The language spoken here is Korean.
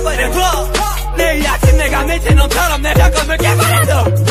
내버려둬 내일 아침 내가 미친 놈처럼 내 작업을 깨버려둬